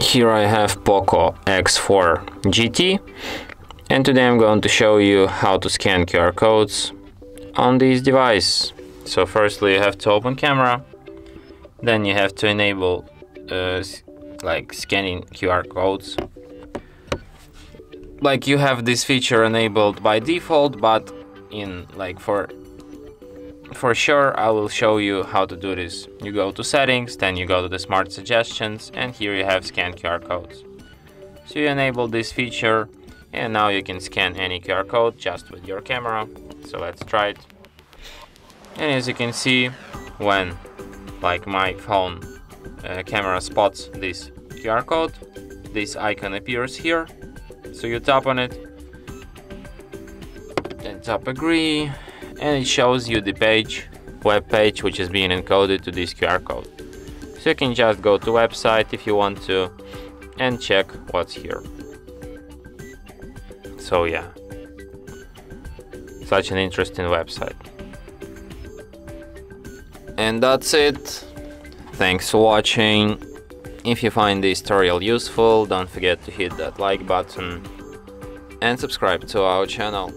here I have Poco X4 GT and today I'm going to show you how to scan QR codes on this device. So firstly you have to open camera, then you have to enable uh, like scanning QR codes. Like you have this feature enabled by default but in like for for sure I will show you how to do this. You go to settings, then you go to the smart suggestions and here you have scan QR codes. So you enable this feature and now you can scan any QR code just with your camera. So let's try it. And as you can see, when like my phone uh, camera spots this QR code, this icon appears here. So you tap on it, then tap agree, and it shows you the page, web page, which is being encoded to this QR code. So you can just go to website if you want to and check what's here. So yeah, such an interesting website. And that's it. Thanks for watching. If you find this tutorial useful, don't forget to hit that like button and subscribe to our channel.